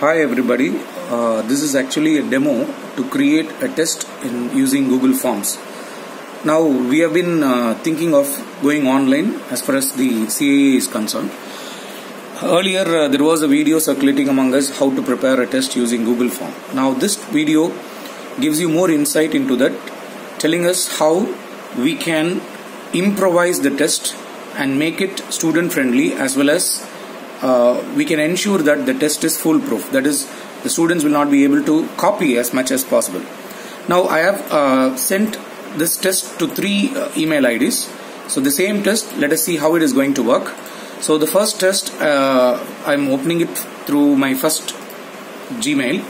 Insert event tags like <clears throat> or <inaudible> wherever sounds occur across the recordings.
Hi everybody, uh, this is actually a demo to create a test in using Google Forms. Now we have been uh, thinking of going online as far as the CAA is concerned. Earlier uh, there was a video circulating among us how to prepare a test using Google Form. Now this video gives you more insight into that, telling us how we can improvise the test and make it student friendly as well as uh, we can ensure that the test is foolproof. That is, the students will not be able to copy as much as possible. Now, I have uh, sent this test to three uh, email IDs. So, the same test, let us see how it is going to work. So, the first test, uh, I'm opening it through my first Gmail.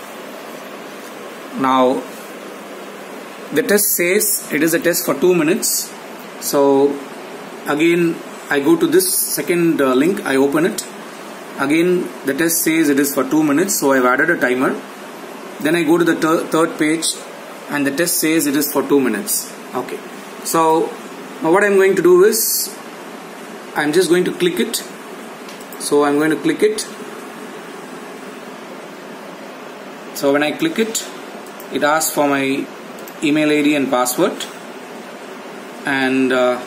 Now, the test says it is a test for two minutes. So, again, I go to this second uh, link, I open it again the test says it is for 2 minutes so I've added a timer. Then I go to the third page and the test says it is for 2 minutes. Okay. So now what I'm going to do is I'm just going to click it. So I'm going to click it. So when I click it it asks for my email ID and password. And uh,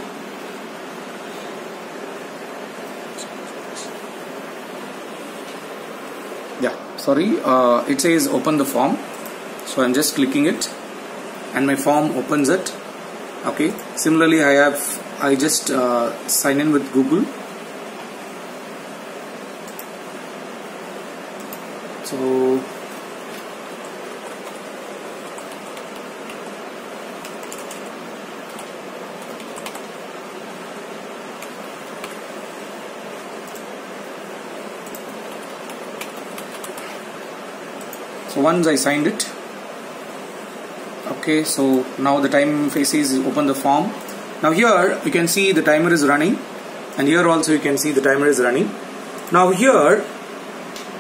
sorry uh, it says open the form. So I'm just clicking it and my form opens it. Okay. Similarly I have I just uh, sign in with Google. So so once I signed it okay so now the time faces open the form. Now here you can see the timer is running and here also you can see the timer is running. Now here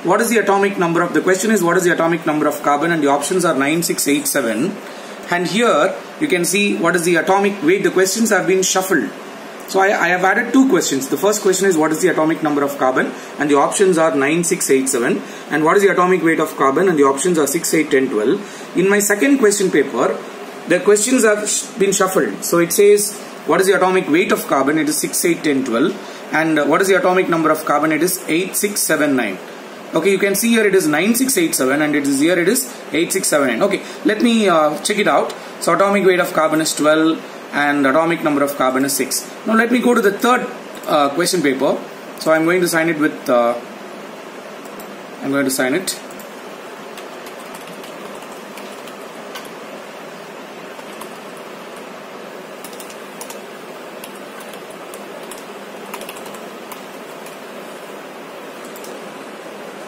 what is the atomic number of the question is what is the atomic number of carbon and the options are 9687 and here you can see what is the atomic weight the questions have been shuffled so I, I, have added two questions. The first question is what is the atomic number of carbon and the options are 9, 6, 8, 7 and what is the atomic weight of carbon and the options are 6, 8, 10, 12. In my second question paper, the questions have been shuffled. So it says what is the atomic weight of carbon? It is 6, 8, 10, 12 and what is the atomic number of carbon? It is 8, 6, 7, 9 Okay, you can see here it is 9687 and it is here it is 8679. Okay, let me uh, check it out. So atomic weight of carbon is 12 and atomic number of carbon is 6. Now let me go to the third uh, question paper. So I'm going to sign it with, uh, I'm going to sign it.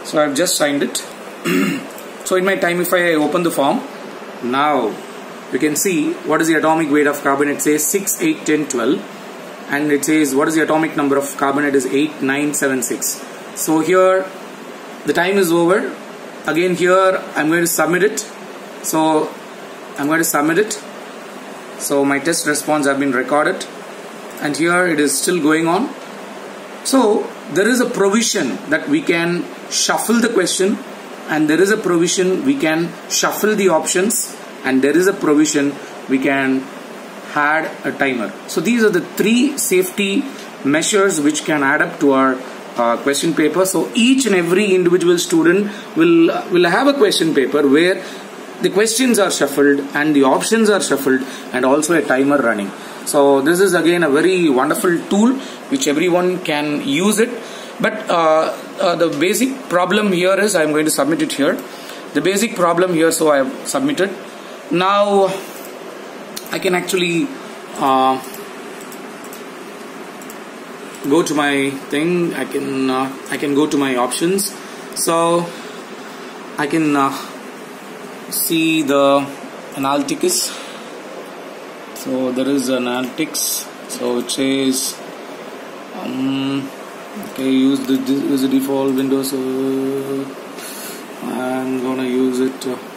So I've just signed it. <clears throat> so in my time if I open the form, now you can see what is the atomic weight of carbon. It says 6 8 10 12 and it says what is the atomic number of carbon? It is 8 9 7 6 so here the time is over. Again here I'm going to submit it. So I'm going to submit it. So my test response have been recorded. And here it is still going on. So there is a provision that we can shuffle the question. And there is a provision we can shuffle the options and there is a provision we can add a timer. So these are the three safety measures which can add up to our uh, question paper. So each and every individual student will will have a question paper where the questions are shuffled and the options are shuffled and also a timer running. So this is again a very wonderful tool which everyone can use it. But uh, uh, the basic problem here is I'm going to submit it here. The basic problem here, so I have submitted now I can actually uh, go to my thing. I can uh, I can go to my options. So I can uh, see the analytics. So there is analytics. So it says um, okay use the use the default window. So I'm gonna use it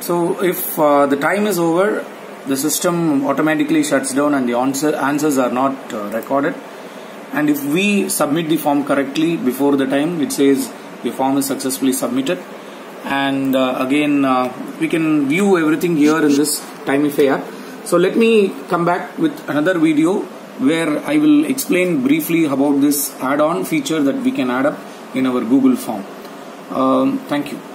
so if uh, the time is over the system automatically shuts down and the answer, answers are not uh, recorded. And if we submit the form correctly before the time it says the form is successfully submitted. And uh, again uh, we can view everything here in this Timify app so let me come back with another video where I will explain briefly about this add-on feature that we can add up in our Google form. Um, thank you